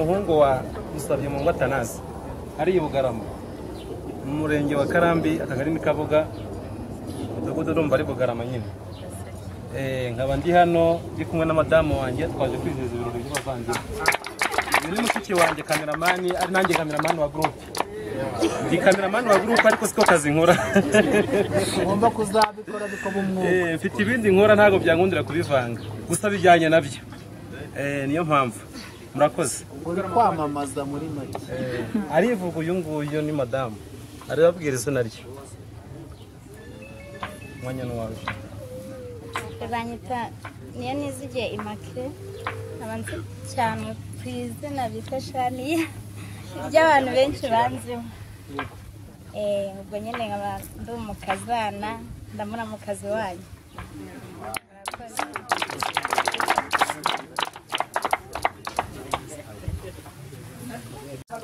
umuhungu wa musabye mu ngo atanazi ari i bugarama. Mu murenge wa karambi akagari ni kabuga umudugudu urumva ari bugarama nyine. Eh, nkaba ndi hano ndi kumwe na madamu wanjye twaje kwizihiza ibirori by'abavandimwe. Uyu ni mushiki wanjye kameramani ari nanjye kameramani wa gurupe ndi kameramani wa gurupe ariko siko kazi nkora. Ugomba kuzabikora bikaba umwuga Eh, mfite ibindi nkora ntabwo byangundira kubivanga. Gusa bijyanye na byo. Eh, niyo mpamvu. Murakoze. Uri kwamamaza muri make Eh, arivuga uyu nguyu ni madamu. Arababwira izina rye. Umwanya ni wawe banyita niyo nizigiye imakire nkaba nzi cyane ku izina bita shaniya ry'abantu benshi banziho Eh, ubwo nyine nkaba ndi umukazana ndamura mu kazi wanyu.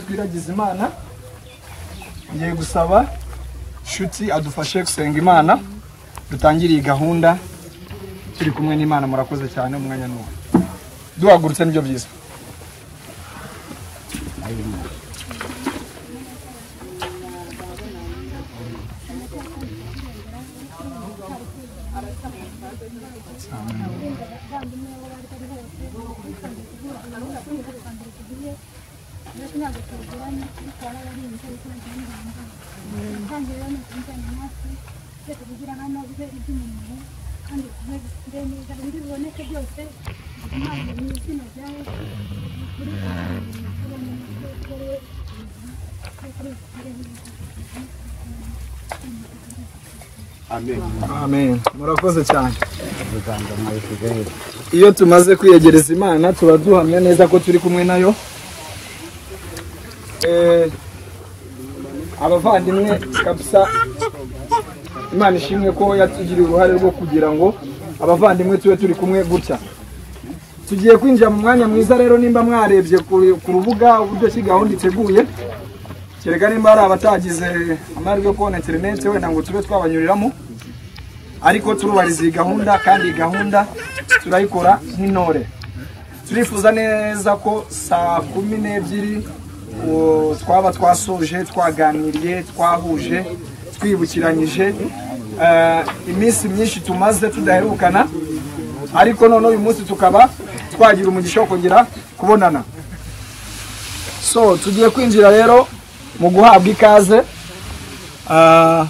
twiragize imana. Ngiye gusaba nshuti adufashe gusenga imana. Dutangire iyi gahunda. Turi kumwe n'imana murakoze cyane umwanya n'uwo duhagurutse ni byo byiza. Murakoze cyane. Iyo tumaze kwiyegereza imana tuba duhamya neza ko turi kumwe na yo. Eh, abavandimwe kabisa imana ishimwe ko yatugiriye uruhare rwo kugira ngo abavandimwe tube turi kumwe gutya. Tugiye kwinjira mu mwanya mwiza rero nimba mwarebye ku- ku rubuga uburyo ki gahunda iteguye kereka nimba hari abatagize amahirwe yo kubona interineti wenda ngo tube twabanyuriramo. Ariko turubariza iyi gahunda kandi iyi gahunda turayikora nk'intore. Turifuza neza ko saa kumi n'ebyiri twaba twasoje twaganiriye twahuje twibukiranyije eh, iminsi myinshi tumaze tudaherukana ariko none uyu munsi tukaba twagira umugisha wo kongera kubonana. So tugiye kwinjira rero mu guhabwa ikaze Ah,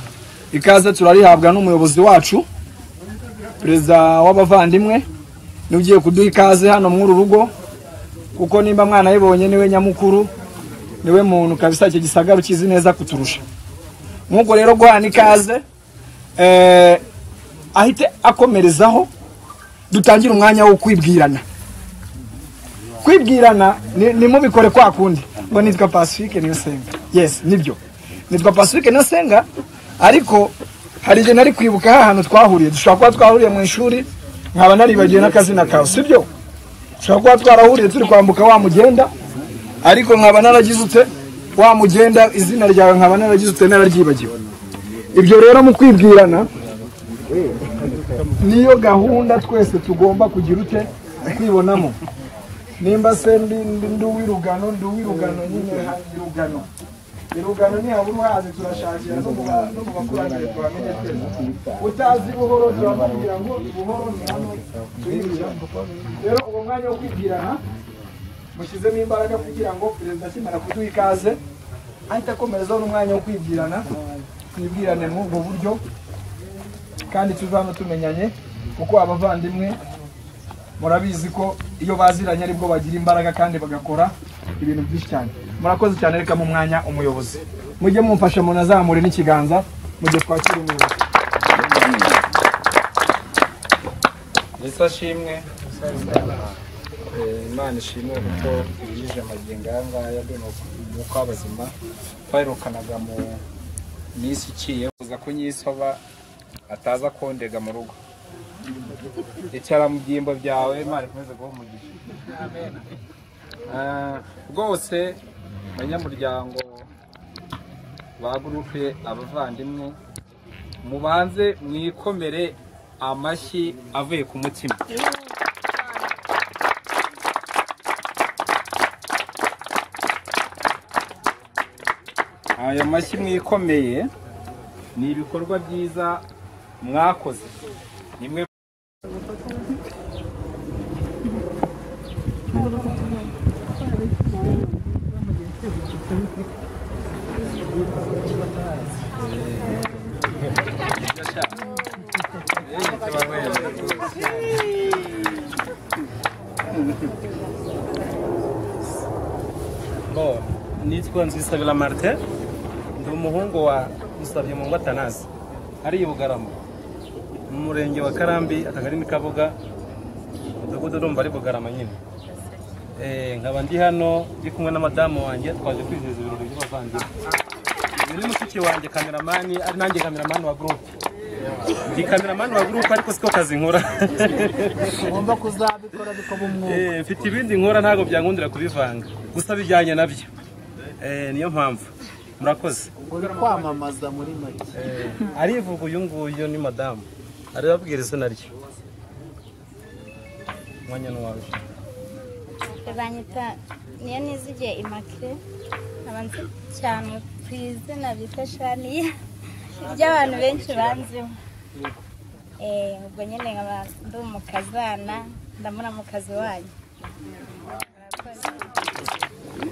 ikaze turarihabwa n'umuyobozi wacu perezida w'abavandimwe. Niwe ugiye kuduha ikaze hano muri uru rugo kuko nimba mwana yibonye ni we nyamukuru ni we muntu kabisa iki gisagara ukizi neza kuturusha. Nk'ubwo rero guhana ikaze eh, ahite akomerezaho dutangire umwanya wo kwibwirana. Kwibwirana ni- nimubikore kwa kundi. Ngo nitwa pacifique niyo senga yes ni byo. Nitwa pacifique niyo senga ariko hari igihe nari kwibuka ha hantu twahuriye. Dushobora kuba twahuriye mu ishuri nkaba naribagiwe n'akazina kawe sibyo dushobora kuba twarahuriye turi kwambuka wa mugenda ariko nkaba naragize ute wa mugenda izina ryawe nkaba naragize ute nararyibagiwe. Ibyo rero mu kwibwirana niyo gahunda twese tugomba kugira ute kwibonamo. Nimba se ndi uw'irugano ndi uw'irugano nyine irugano irugano nihabura uhazi turashakira no mu mu bakurambere tuhamenye twese utazi buhoro turamubwira ngo buhoro ni hano turibwira rero uwo mwanya wo kwibwirana mushyizemo imbaraga kugira ngo perezida akimara kuduha ikaze ahita akomerezaho n'umwanya wo kwibwirana twibwirane muri ubwo buryo kandi hano tumenyanye kuko abavandimwe murabizi ko iyo baziranye ari bwo bagira imbaraga kandi bagakora ibintu byinshi cyane. Murakoze cyane reka mu mwanya umuyobozi. Mujye mumfasha munazamure n'ikiganza mujye twakira umuyobozi yesu ashimwe Eh, imana ishimwe kuko yije amagingo aya ngaya dore umwuka w'abazima twayirukanaga mu minsi iciye kuza kunyisoba ataza kondega mu rugo. Icara mu byimbo byawe imana ikomeze guha umugisha. Rwose banyamuryango ba gurupe abavandimwe mubanze mwikomere amashyi avuye ku mutima. Aya mashyi mwikomeye ni ibikorwa byiza mwakoze. Nimwe Bo, nitwa Nzisabira Martin ndi umuhungu wa Musabye mu Atanazi ari i Bugarama. Mu murenge wa Karambi akagari ni Kabuga. Umudugudu urumva ari Bugarama nyine. Eh, nkaba ndi hano ndi kumwe na madamu wanjye twaje kwizihiza ibirori by'abavandimwe. Ni mushiki wanjye kameramani ari nanjye kameramani wa groupe ndi kameramani wa groupe ariko siko kazi nkora. Ugomba kuzabikora bikaba umwuga. Eh, mfite ibindi nkora ntabwo byankundira kubivanga. Gusa bijyanye na byo Eh, niyo mpamvu. Murakoze. Uri kwamamaza muri make. Eh, arivuga uyu nguyu ni madamu. Arababwira izina rye. Umwanya ni uwawe banyita niyo nizigiye imakire nkaba nzi cyane ku izina bita shaniya ibyo abantu benshi banziho Eh, ubwo nyine nkaba ndi umukazana ndamura mu kazi wanyu.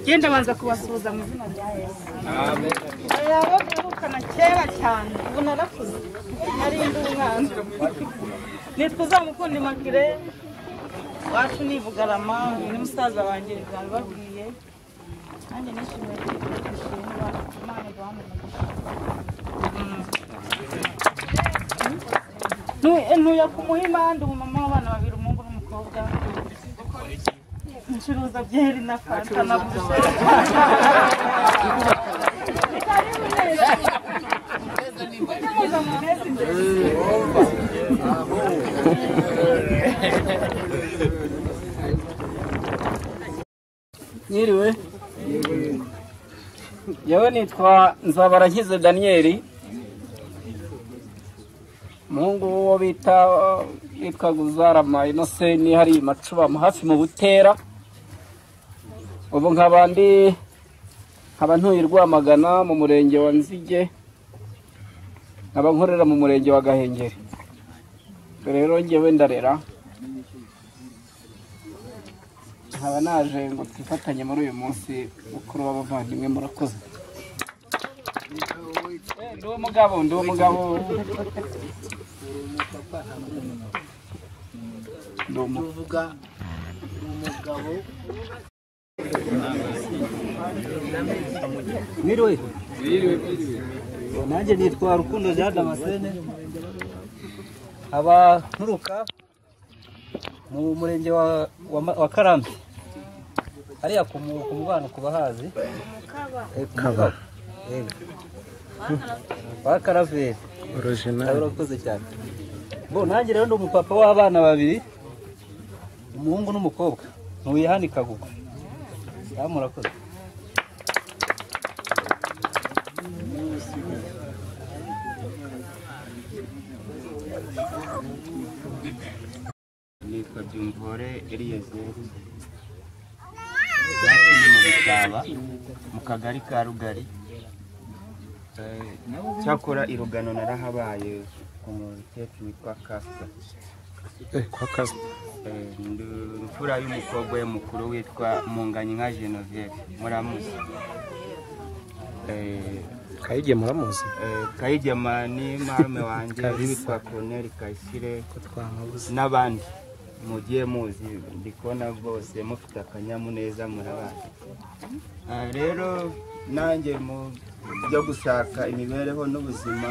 Genda banza kubasuhuza mu izina rya yesu. Abo duherukana kera cyane ubu narakuze. Nari ndi umwana. Nitwa uzamukunda imakire wacu ni bugarama uyu ni musaza wanjye babibabwiye nanjye nishimiye kwishimira imana iduha mu ntuye ku muhima ndi umumama w'abana babiri umuhungu n'umukobwa ncuruza byeri na fanta na busheri Nyiriwe yewe nitwa Nzabarankize Daniyeli umuhungu wo bita yitwa Guzarama Inoseni hari macuba hafi mu Butera. Ubu nkaba ndi nkaba ntuye Rwamagana mu murenge wa Nzige nkaba nkorera mu murenge wa Gahengeri. Rero njyewe ndarera nkaba naje ngo twifatanye muri uyu munsi mukuru w'abavandimwe murakoze. Ndi umugabo ndi umugabo ndi umugabo Mwiriwe. Nanjye nitwa Rukundo Jean Damascene. Aba nturuka mu murenge wa, Karambi. Hariya ku mu- ku mubano ku bahazi. Eh. Yego. Wa Karaveri. original Urakoze cyane. Bo nanjye rero ndi umupapa w'abana babiri. Umuhungu n'umukobwa. Ntuye hano i Kagugu. Ah, murakoze. nitwa byumvore eliyezeri byatumye mu bitaba mu kagari ka rugari cyakora i rugano narahabaye ku mukecuru witwa kasita kwa kazi Eh, imfura y'umukobwa we mukuru witwa nka genoveve muramuzi. Eh, kayige muramuzi? eh, kayigema ni marume wanjye witwa koroneri kayisire n'abandi. Mugiye muzi ndi kubona rwose mufite akanyamuneza murabazi. Rero nanjye mu byo gushaka imibereho n'ubuzima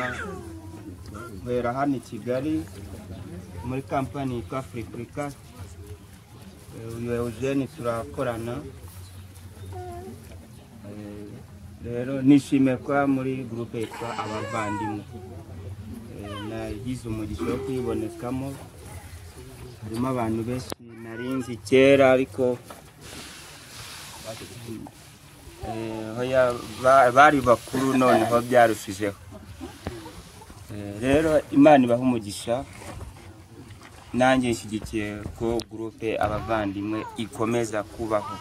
guhera hano i kigali muri kampani yitwa afurika uyu eugene turakorana. Rero nishimiye kuba muri gurupe yitwa abavandimwe. Nagize umugisha wo kuyibonekamo harimo abantu benshi narinzi kera ariko bari bakuru noneho byarushijeho Eh, rero imana ibaha umugisha. Nanjye nshyigikiye ko gurupe abavandimwe ikomeza kubaho.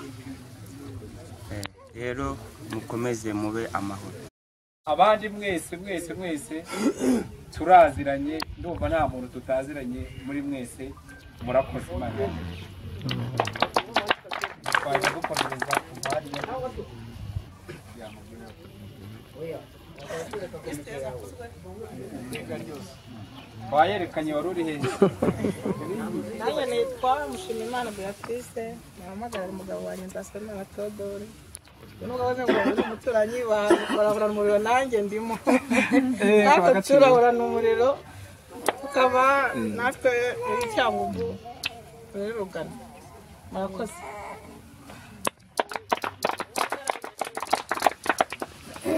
Eh, rero mukomeze mube amahoro. Abandi mwese mwese mwese turaziranye ndumva nta muntu tutaziranye muri mwese murakoze imana. Twajya dukomereza umwanya wayerekanye wari uri hejuru nanjye nitwa mushimimana beatrice nahamagara umugabo wanjye nzasome wa teodore nubwo abaze ngo babuze umuturanyi barahorana umuriro nanjye ndimo. Natwe turahorana umuriro tukaba natwe muri cyangugu muri rugano. Murakoze.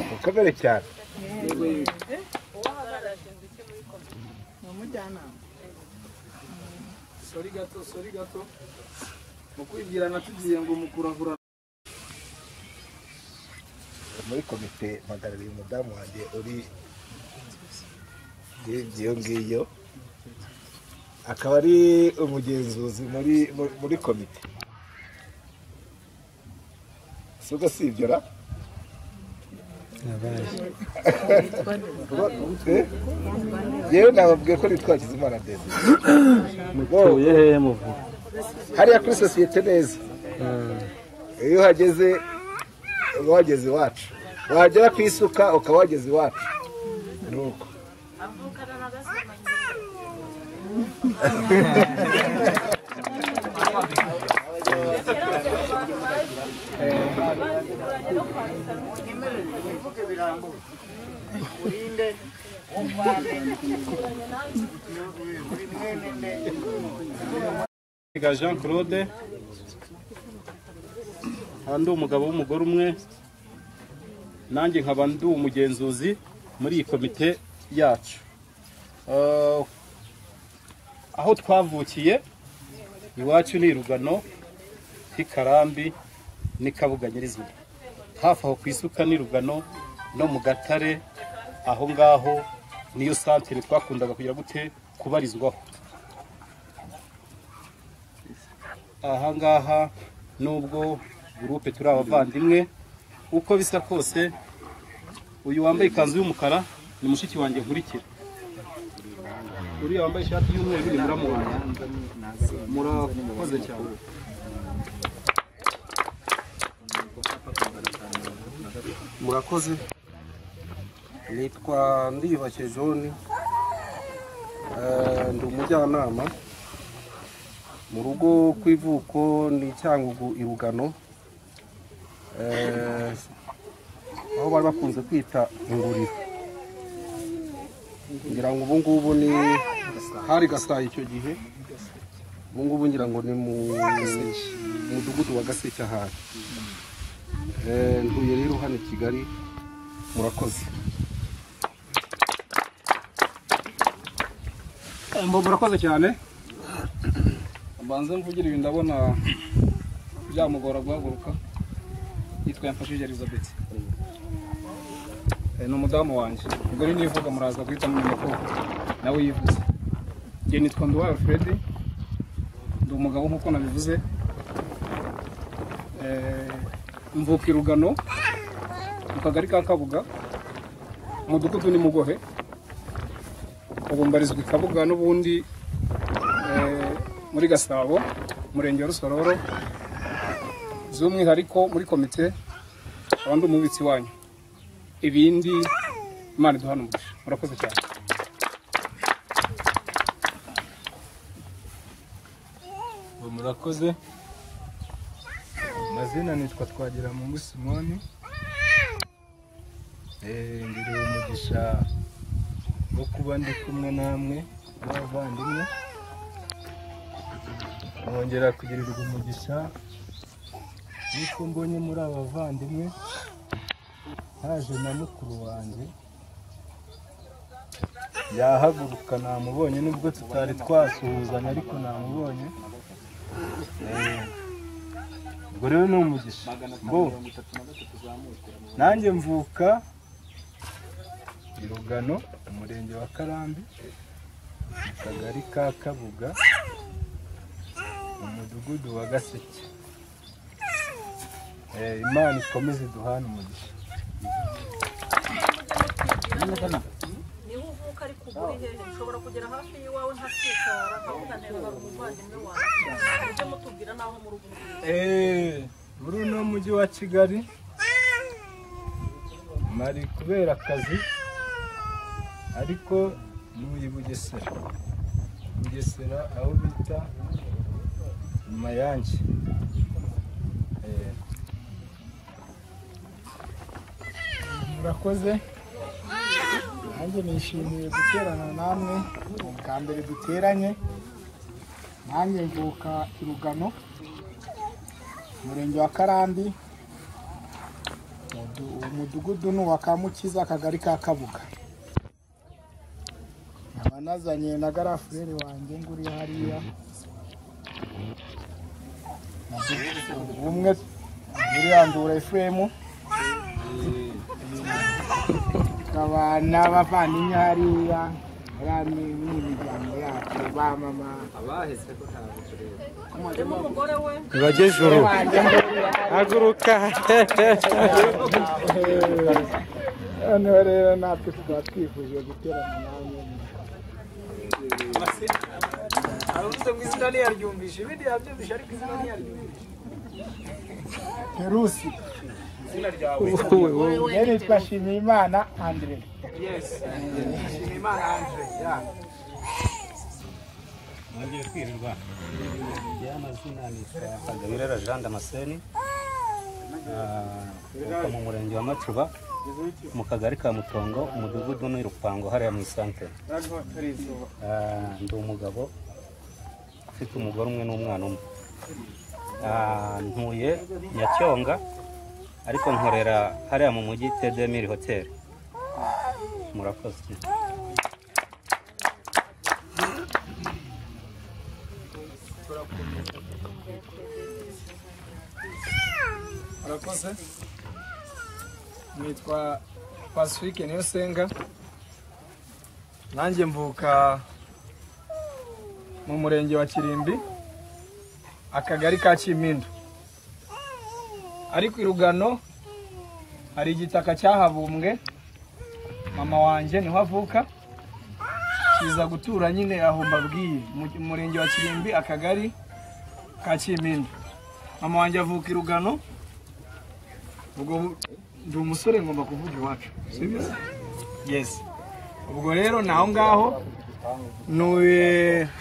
Mukomere cyane. Sori gato gato muri komite mpagarariye umudamu wanjye uri iyo ngiyo akaba ari umugenzuzi muri muri- muri komite. Si ubwo si ibyo ra? Yewe nababwiye ko nitwa Hakizimana Dede mutuye hehe muvuga hariya kuri sosiyete neza. Iyo uhageze uba wageze iwacu. Wagera ku isuka ukaba wageze iwacu. Ni uko Ga Jean Claude ndi umugabo w'umugore umwe. Nanjye nkaba ndi umugenzuzi muri iyi komite yacu. Eh, aho twavukiye iwacu ni i Rugano i Karambi n'i Kabuga nyirizina. Hafi aho ku isuka ni Rugano no mu Gatare aho ngaho niyo santere twakundaga kugira gute kubarizwaho. Aha ngaha nubwo gurupe turi abavandimwe uko bisa kose uyu wambaye ikanzu y'umukara ni mushiki wanjye nkurikira. Uriya wambaye ishati y'umweru ni muramu wanjye murakoze cyane. Murakoze. Nitwa ndiyubashye john. Eh, ndi umujyanama. Mu rugo ku ivuko ni cyangugu i rugano. Eh, aho bari bakunze kwita inguriro. Ngira ngo ubu ngubu ni hari gasayi icyo gihe. Ubu ngubu ngira ngo ni mu mudugudu wa gaseke ahari. Eh, ntuye rero hano i kigali murakoze. Mbo murakoze cyane. Mbanze mvugire ibi ndabona byamugora guhaguruka yitwa yamfashije elizabeth. Eh, ni umudamu wanjye. Ubwo rero nivuga muraza guhita mumenya ko nawe yivuze. Njye nitwa nduwayo fredi ndi umugabo nk'uko nabivuze. Eh, mvuka i rugano mu kagari ka kabuga umudugudu ni mugohe. Ubu mbarizwa i kabuga n'ubundi eh, muri gasabo umurenge wa rusororo. By'umwihariko muri komite aba ndi umubitsi wanyu. Ibindi. Imana iduhana umugisha. Murakoze cyane. Murakoze. Amazina nitwa twagira mu simoni. Eh, ngiriwe umugisha wo kuba ndi kumwe namwe n'abavandimwe. Nkongera kugirirwa umugisha. Yuko mbonye muri aba bavandimwe haje na mukuru wanjye. Yahaguruka namubonye nubwo tutari twasuhuzanya ariko namubonye. Eh, ubwo rero ni umugisha. Mbo nanjye mvuka i rugano umurenge wa karambi mu kagari ka kabuga mu wa gaseke. Eh, imana ikomeze iduhane umugisha. Niba uvuka ariko uba uri hehe ushobora kugera hafi y'iwawe ntera hari umuvandimwe wawe mujye mutubwira n'aho mu rugo muri uno mujyi wa kigali mari kubera akazi ariko ntuye bugesera bugesera aho bita mayange murakoze nanjye nishimiye guterana namwe bwa mbere duteranye. Nanjye mvuka i umurenge wa karambi Umudu- umudugudu ni uwa kamukiza akagari ka kabuga. Nkaba nazanye na garafurere wanjye nguri hariya. Na du- ubumwe buriya ndura efuremu tukaba n'abavandimwe hariya hariya ni ni imiryango yacu ba mama. Abaheze ko ntabwo tureba harimo umugore we. Bagejuru. haguruka. Noneho rero natwe tukaba twifuje guterana namwe aravuze ngo izina ntiyaryumvishe ibindi yabyumvishe ariko izina ntiyaryumvishe perusi njye nitwa shimiyimana andre shimimana andre mwongeye kwirirwa. Y'amazina nitwa Kagabirera Jean Damascene Ah, mvuka mu murenge wa Macuba mu kagari ka Mutongo umudugudu ni Rupango hariya mu isantere. Ah, ndi umugabo ufite umugore umwe n'umwana umwe. Ah, ntuye Nyacyonga ariko nkorera hariya mu mujyi Tedemiri Hotel. Murakoze. Murakoze. Nitwa pacifique niyosenga. Nanjye mvuka mu murenge wa kirimbi akagari ka kimindu ariko i rugano hari igitaka cyahabumbwe. Mama wanjye ni ho avuka. Kiza gutura nyine aho mbabwiye mu murenge wa kirimbi akagari ka kimindu mama wanjye avuka i rugano ubwo ndi umusore ngomba kuvuga iwacu. Sibyo yes. Ubwo rero ni aho ngaho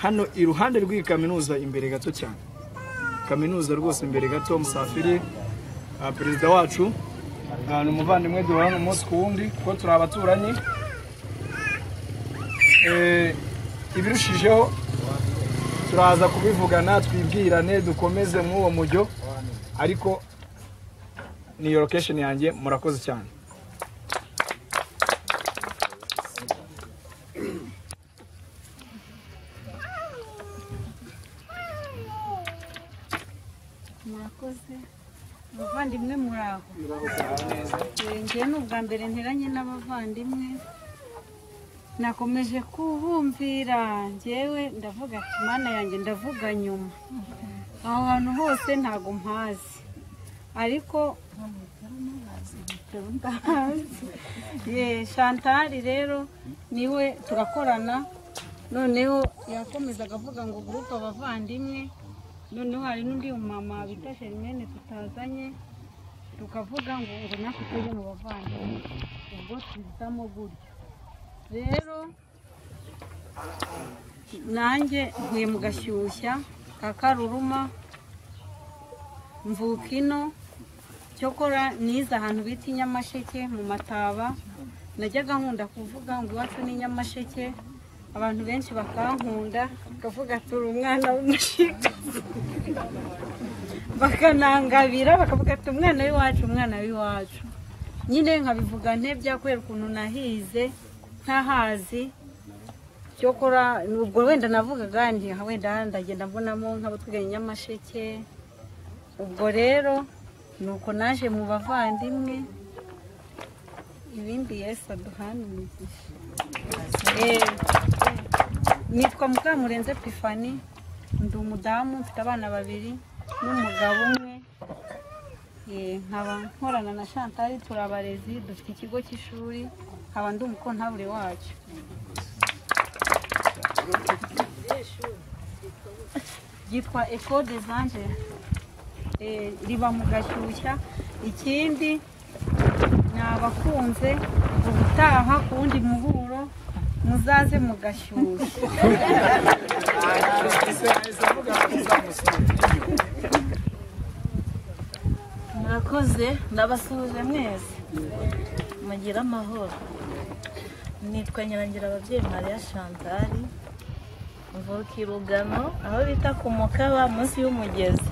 hano iruhande rw'iyi kaminuza imbere gato cyane. Kaminuza rwose imbere gato musafiri. Perezida wacu. Ah, ni umuvandimwe duhorana umunsi ku wundi kuko turi abaturanyi. Eh, ibirushijeho turaza kubivugana twibwirane dukomeze muri uwo mujyo. Ariko ni iyo location yanjye murakoze cyane murakoze abavandimwe muraho Eh, njyewe ni ubwa mbere nteranye n'abavandimwe. Nakomeje kubumvira njyewe ndavuga mana yanjye ndavuga nyuma. Aho hantu hose ntago mpazi. Ariko shantari rero ni we turakorana. Noneho yakomezaga avuga ngo gurupe abavandimwe. Noneho hari n'undi mama bita Germaine tutazanye. Tukavuga ngo ngo natwe tujye mu bavandimwe ubwo tubisamo gutyo rero nanjye ntuye mu gashyushya ka karuruma mvuka ino cyokora nize ahantu bita i nyamasheke mu mataba. Najyaga nkunda kuvuga ngo iwacu ni nyamasheke. Abantu benshi bakankunda bakavuga turi umwana w'umushiga bakanangabira bakavuga ati umwana w'iwacu umwana w'iwacu. Nyine nkabivuga ntebya kubera ukuntu nahize ntahazi. Cyokora ubwo wenda navugaga wenda ndagenda mbonamo nk'abo twiganye nyamasheke. Ubwo rero ni uko naje mu bavandimwe. Ibindi yesu aduhana imigisha nitwa mukamurenze pifani ndi umudamu mfite abana babiri n'umugabo umwe. Eh, nkaba nkorana na chantal turi abarezi dufite ikigo cy'ishuri nkaba ndi umukontabure wacyo. Ryitwa eco des anges. Eh, riba mu gashyushya. Ikindi ni abakunze ubutaha ku wundi muhuro muzaze mu gashyushya murakoze ndabasuhuje mwese. Mugire amahoro. Nitwa nyirangira ababyeyi mariya shantari mvuka i rugano aho bita ku mukaba munsi y'umugezi.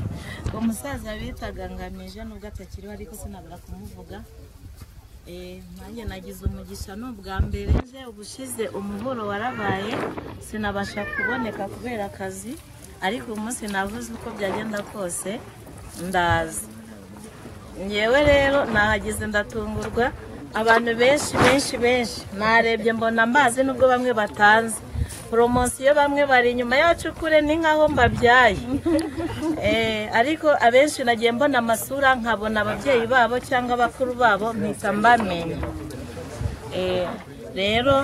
Uwo musaza bitaga ngamije nubwo atakiriho ariko sinabura kumuvuga. Nanjye nagize umugisha ni ubwa mbere. Nje ubushize umuhuro warabaye sinabasha kuboneka kubera akazi ariko uyu munsi navuze uko byagenda kose ndaza. Ngewe rero nahageze ndatungurwa abantu benshi benshi benshi narebye mbona amazi nubwo bamwe batanze. Poromosiyo bamwe bari inyuma yacu kure ni nkaho mbabyaye. Eh, ariko abenshi nagiye mbona amasura nkabona ababyeyi babo cyangwa abakuru babo mpita mbamenya. Eh, rero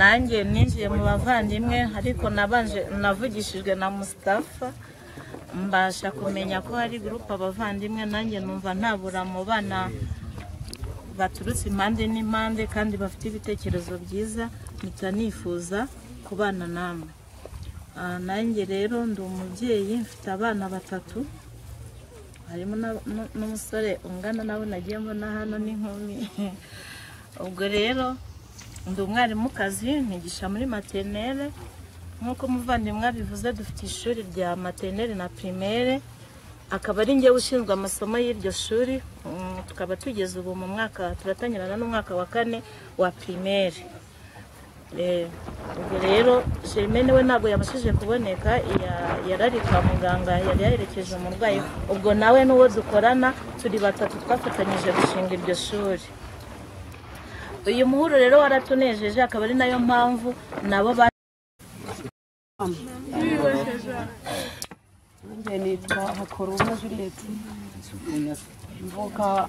nanjye ninjiye mu bavandimwe ariko nabanje navugishijwe na Mustafa mbasha kumenya ko hari gurupe abavandimwe nanjye numva ntabura mu bana baturutse impande n'impande kandi bafite ibitekerezo byiza mpita nifuza kubana namwe. Ah, nanjye rero ndi umubyeyi mfite abana batatu. Harimo n'umusore ungana nawe nagiye mbona hano n'inkumi ubwo rero ndi umwarimukazi nkigisha muri materinere nk'uko umuvandimwe abivuze dufite ishuri rya materinere na pirimere akaba ari njyewe ushinzwe amasomo y'iryo shuri. Mm, tukaba tugeze ubu mu mwaka turatangirana n'umwaka wa kane wa pirimere Eh, ubwo rero Germaine we ntabwo yabashije kuboneka ya- yari ari kwa muganga yari yaherekeje umurwayi. Ubwo nawe n'uwo dukorana turi batatu twafatanyije gushinga iryo shuri. Uyu muhuro rero waratunejeje akaba ari na yo mpamvu nabo ba nitwa hakoruma juliette. Mvuka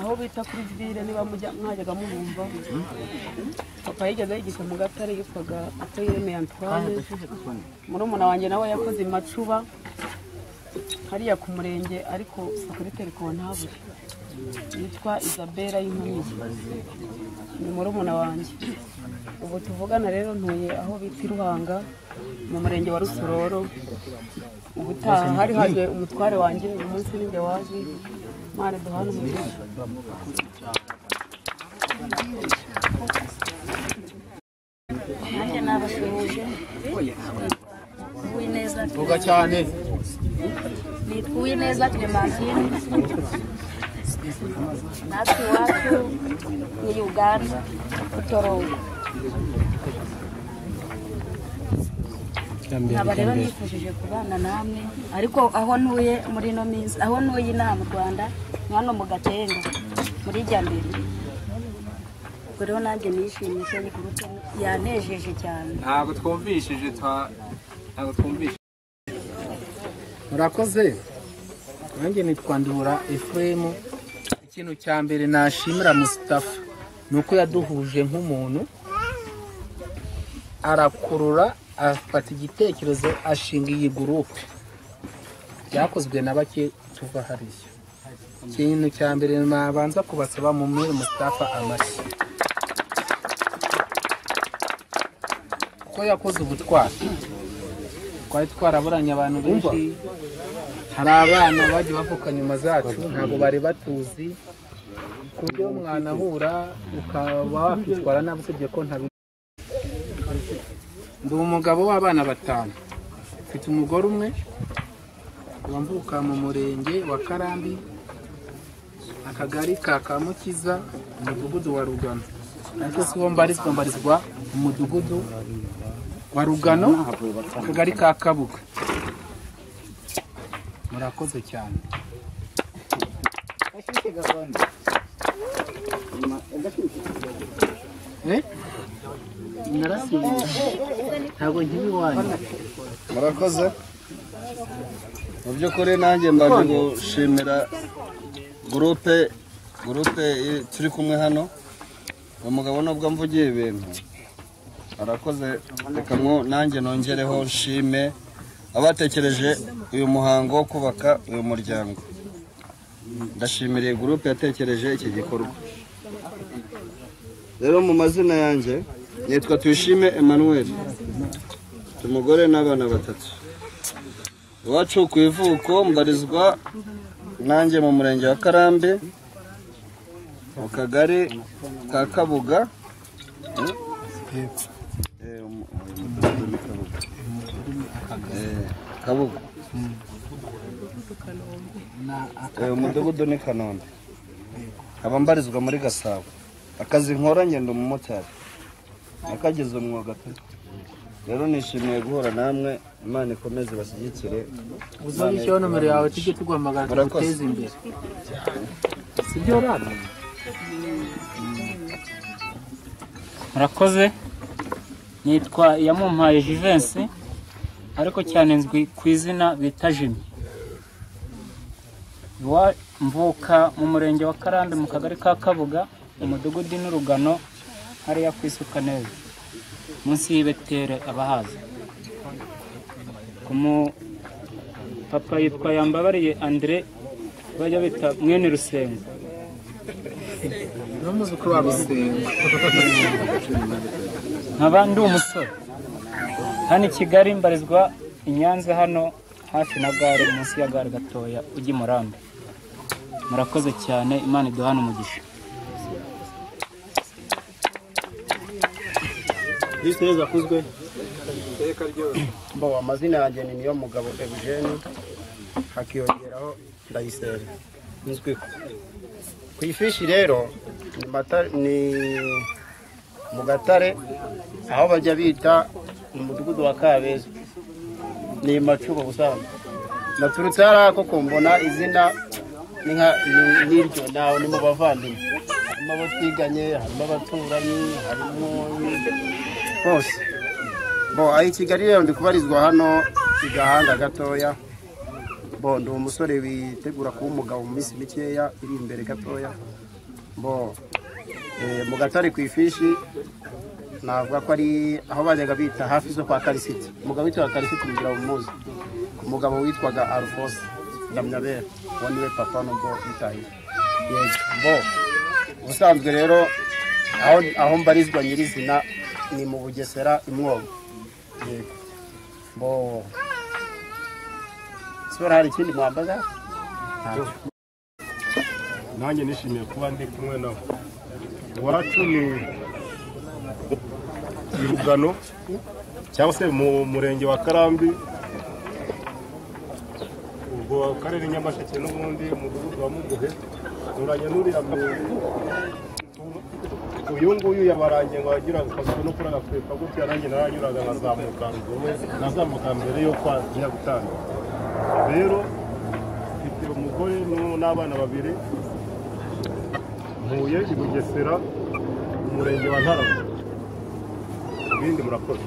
aho bita kuri vire niba mwajyaga mumumva papa yigeze yigisha mu gatare yitwaga ateyireme antoine. Murumuna wanjye nawe yakoze macuba hariya ku murenge ariko sekereteri kontabure yitwa isabella y'inkumi ni murumuna wanjye. Ubu tuvugana rero ntuye aho bita ruhanga mu murenge wa rusororo. Ubutaha hari haje umutware wanjye uyu munsi ninjye waje. Mane duhana umugisha nanjye nabasuhuje uwineza vuga cyane nitwa uwineza clementine natwe iwacu ni uganda itorongo nkaba rero nifashije kubana namwe. Ariko aho ntuye muri ino minsi aho ntuye inaha mu rwanda ni hano mu gatenga muri jyambere ubwo rero nanjye nishimiye ko iyi gurupe yanejeje cyane. Ntabwo twumvishije twa- ntabwo twumvishije. Murakoze? Nanjye nitwa ndura efuremu ikintu cya mbere nashimira musitafa ni uko yaduhuje nk'umuntu arakurura afata igitekerezo ashinga iyi gurupe byakozwe na bake tuva hariya. Ikintu cya mbere nabanza kubasaba mu mwere musitafa amashyi. Kuko yakoze ubutwari. Twari twaraburanye abantu benshi. Hari abana bagiye bavuka nyuma zacu ntabwo bari batuzi. Ku buryo mwanahura ukaba wakwitwara nabi usibye ko ntabi ndi umugabo w'abana batanu. Mfite umugore umwe wamvuka mu murenge wa karambi akagari ka kamukiza umudugudu wa rugano. Ariko si ho mbarizwa mbarizwa mu mudugudu wa rugano akagari ka kabuga. Murakoze cyane. Narasimbye ntabwo iwanyu. Murakoze. Mu by'ukuri nanjye mbaje gushimira gurupe gurupe i- turi kumwe hano. Uwo mugabo nubwo mvugiye ibintu. Arakoze reka nanjye nongereho nshime. Abatekereje uyu muhango wo kubaka uyu muryango. Ndashimira iyi gurupe yatekereje iki gikorwa. Rero mu mazina yanjye nitwa tuyishime emmanuel umugore n'abana batatu iwacu ku ivuko mbarizwa nanjye mu murenge wa karambe mu kagari ka kabuga Eh, umu- umudugudu ni Kabuga. Eh, umudugudu ni kanombe nkaba mbarizwa muri gasabo akazi nkora ngenda umumotari nakagize umwuga pe. Rero nishimiye guhura namwe imana ikomeze bashyigikire uzabishyiraho nomero yawe tujye tuguhamagara tuguteze imbere. Sibyo rado murakoze. Nitwa iyamumpaye jivensi ariko cyane nzwi ku izina bita jimi mvuka mu murenge wa karambi mu kagari ka kabuga umudugudu n'urugano hariya ku isuka neza. Munsi y'ibetere abahazi ku papa yitwa yambabariye andre bajya bita mwene rusengo. Nkaba ndi umusore. Hano i kigali mbarizwa i nyanza hano hafi na gare munsi ya gare gatoya ujya i murambi. Murakoze cyane imana iduhane umugisha. Kristo Yesu akuzwe mbo amazina yanjye ni niyo mugabo Eugene hakiyongeraho Ndayisere. Nzwi ku ifishi rero ni mu gatare aho bajya bita mu mudugudu wa Kabeza. Ni macuba ubusanzwe naturutse hariya koko mbona izina ni nka ni- n'iryo nawe ni mu bavandimwe. Harimo abo twiganye harimo abaturanyi harimo bose bo aho i kigali rero ndi kubarizwa hano i gahanga gatoya. Bo ndi umusore witegura kuba umugabo mu minsi mikeya iri imbere gatoya. Bo eh, mu gatare ku ifishi navuga ko ari aho bajyaga bita hafi zo kwa karisiti umugabo witwaga karisiti mugira umuzi umugabo witwaga alphonse ndamyabera uwo ni we papa nubwo yitahiye yego bo ubusanzwe rero aho mbarizwa nyirizina ni mu bugesera imwogo yego. Bo sibora hari ikindi mwambaza? Nanjye nishimiye kuba ndi kumwe nabo iwacu ni i rugano cyangwa se mu murenge wa karambi ubwo akarere nyamasheke n'ubundi umudugudu wa muguhe. Nturanye n'uriya uyu nguyu yabarangiye ngo agira akazi no kuri agakwepa gutya nanjye naranyuraga nkazamuka ruguru nazamuka mbere yo kwajya gutanga rero mfite umugore n'abana babiri ntuye i bugesera umurenge wa ntarama ibindi murakoze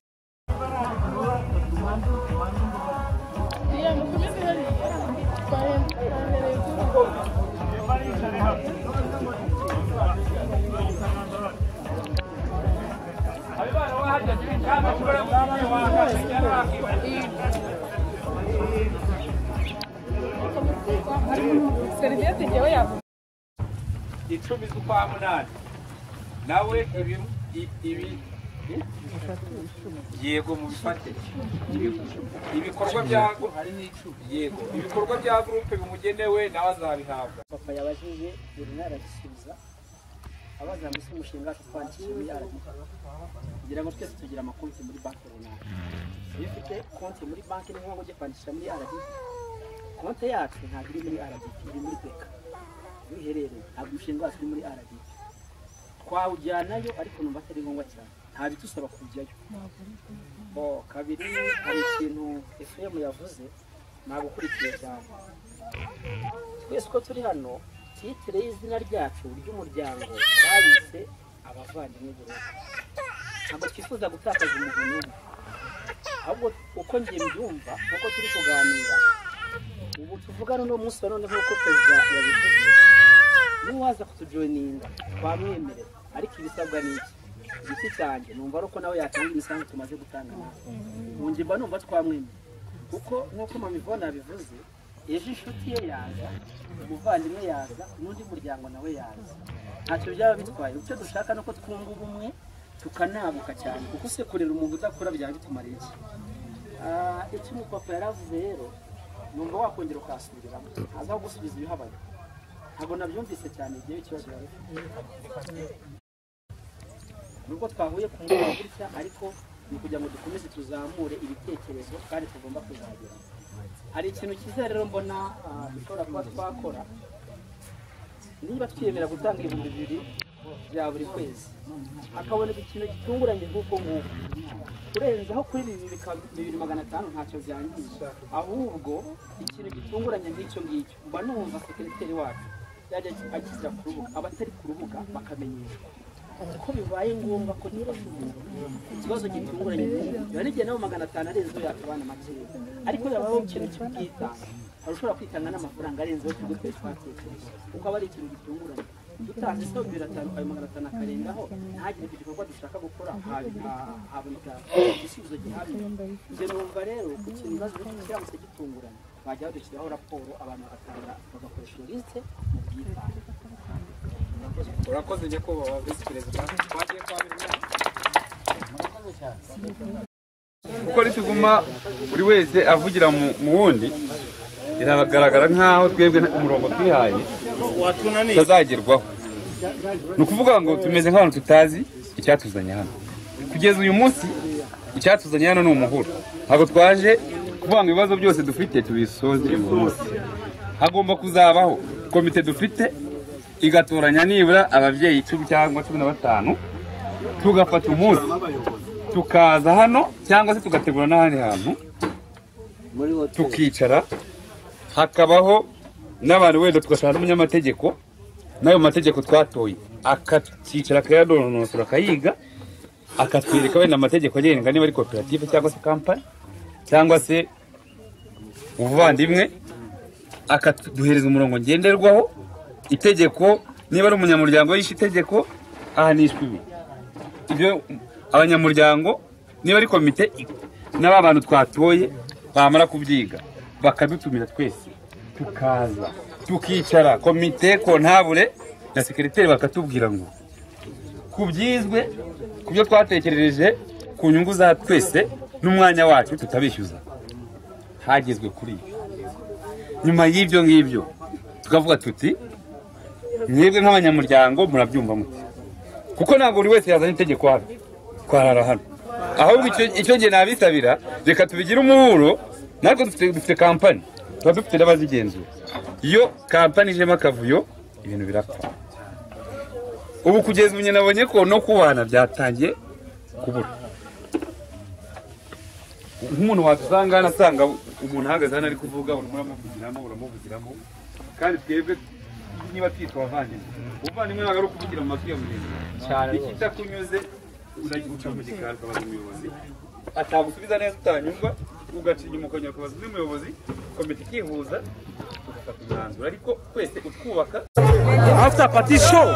ibi yego mu bifate Ibi- ibikorwa bya yego ibikorwa bya gurupe bimugenewe nawe azabihabwa papa yabajije buri ntara aragisubiza abaza ngo ese umushinga wacu twandikisha muri RDB kugira ngo twese tugire amakonti muri banki runaka. Iyo ufite konti muri banki ni ngombwa ujye kwandikisha muri RDB konti yacu ntabwo iri muri RDB iri muri beka. Aho iherereye ntabwo umushinga wacu uri muri RDB twawujyanayo ariko numva atari ngombwa cyane. Nta bidusaba kujyayo. Kabiri hari ikintu efuremu yavuze ntabwo ukurikiye cyane. Twese uko turi hano titire y'izina ryacu ry'umuryango twabise abavandimwe burundu ntabwo twifuza gutakaza umuntu n'umwe ahubwo uko ngiye mbyumva uko turi kuganira ubu tuvugana uno munsi wa none nk'uko perezida yabivuze. N'uwaza kutujoyininga twamwemerera. Ariko ibisabwa ni iki? Igiti cyanjye numva ari uko nawe yatanga imisanzu tumaze gutanga mu ngingo mba numva twamwemerera kuko nk'uko mamivona yabivuze ejo inshuti ye yaza umuvandimwe yaza n'undi muryango nawe yaza. Ntacyo byaba bitwaye. Icyo dushaka ni uko twunga ubumwe tukanabuka cyane. Kuko se kurera umuntu udakora byaba bitumariye iki? Ah, icyo umupapa yari avuze rero numva wakongera ukahasubiriramo azaho gusubiza ibihabaye. Ntabwo nabyumvise cyane igihe ikibazo yari nubwo twahuye ku mbuga gutya ariko ni ukugira ngo dukomeze tuzamure ibitekerezo kandi tugomba kuzagera. Hari ikintu cyiza rero mbona ah, dushobora kuba twakora. Niba twiyemera gutanga ibihumbi bibiri bya buri kwezi hakaboneka ikintu gitunguranye nk'uko nguko. Kurenzaho kuri bibiri magana atanu ntacyo byangiza. Ahubwo ikintu gitunguranye nk'icyo ngicyo. Mba numva sekereteri wacu yajya agishyira ku rubuga abatari ku rubuga bakamenyeshwa. Ko bibaye ngombwa ko umuntu ikibazo gitunguranye biba n'igihe nawe magana atanu arenzeho yakabana makeya ariko yabaho ikintu cy'ubwitange hari ushobora kwitanga n'amafaranga arenzeho tubwo twari twatekereje kuko aba ari ikintu gitunguranye dutanze se bibiri atanu ayo magana atanu akarengaho ntagire ku gikorwa dushaka gukora ha- ha- haboneka igisubizo gihamye njye numva rero ku kintu ibibazo kiramutse gitunguranye bajya badushyiraho raporo abantu bagatanga bagakoresha iyo lisite mu bwitange urakoze nyakubahwa visi perezida twagiye kwa buri kuko nituguma buri wese avugira mu mu wundi biragaragara nk'aho twebwe umurongo twihaye utazagerwaho. Ni ukuvuga ngo tumeze nk'abantu tutazi icyatuzanye hano. Kugeza uyu munsi icyatuzanye hano ni umuhuro. Ntabwo twaje kuvuga ngo ibibazo byose dufite tubisoze uyu munsi. Hagomba kuzabaho komite dufite igatoranya nibura ababyeyi icumi cyangwa cumi na batanu tugafata umunsi. Tukaza hano cyangwa se tugategura n'ahandi hantu tukicara hakabaho n'abantu wenda tugashaka n'umunyamategeko n'ayo mategeko twatoye. Akakicara akayadonosora akayiga akatwereka wenda amategeko agenga niba ari koperative cyangwa se kampani cyangwa se ubuvandimwe akaduhereza umurongo ngenderwaho itegeko niba ari umunyamuryango yishe itegeko ahanishwa ibi ibyo abanyamuryango niba ari komite n'aba bantu twatoye bamara kubyiga bakadutumira twese tukaza tukicara. Komite kontabure na sekereteri bakatubwira ngo ku byizwe ku byo twatekerereje ku nyungu za twese n'umwanya wacu tutabishyuza. Hagezwe kuri ibi nyuma y'ibyo ngibyo tukavuga tuti mwebwe nk'abanyamuryango murabyumva mute kuko ntabwo buri wese yazanye itegeko hano twarara hano. Ahubwo icyo- gihe nabisabira reka tubigire umuhuro natwe dufite kampani. Tuba dufite n'abazigenzura. Iyo kampani ijemo akavuyo ibintu birapfa. Ubu kugeza ubu nabonye ko no kubana byatangiye kubura. Nk'umuntu wadusanga hano asanga umuntu ahagaze hano ari kuvuga uramuvugiramo uramuvugiramo kandi twebwe niba twitwa abavandimwe ubuvandimwe ntabwo ari ukuvugira mu matwi ya mugenzi wawe ikitakunyuze uragica mu gikari ukabaza umuyobozi atagusubiza neza utanyumva ugaca inyuma ukongera ukabaza undi muyobozi komite ikihuza tugafata umwanzuro. Ariko twese utwubaka. After party show.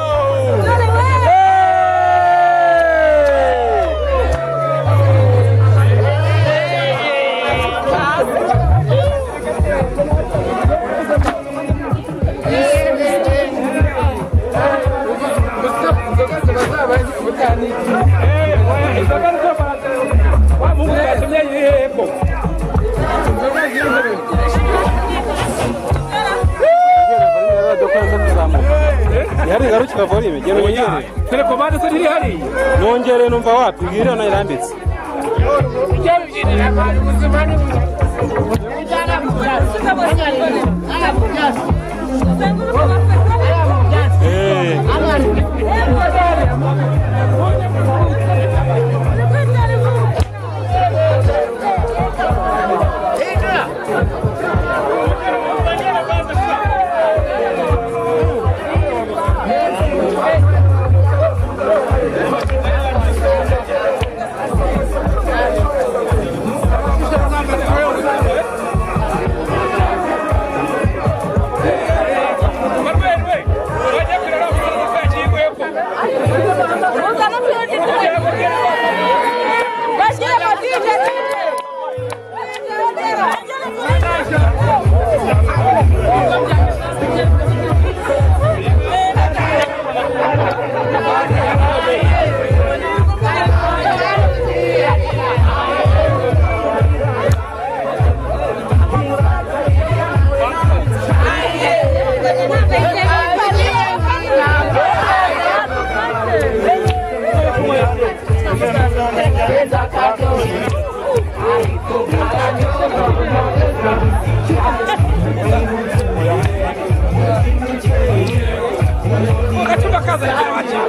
Jacob. yari ngari ukikava urime genda wongere telekomande se ntiri hariya nongere numva wapi mbwira nayirambitse Wakatiba kaza, nimewacha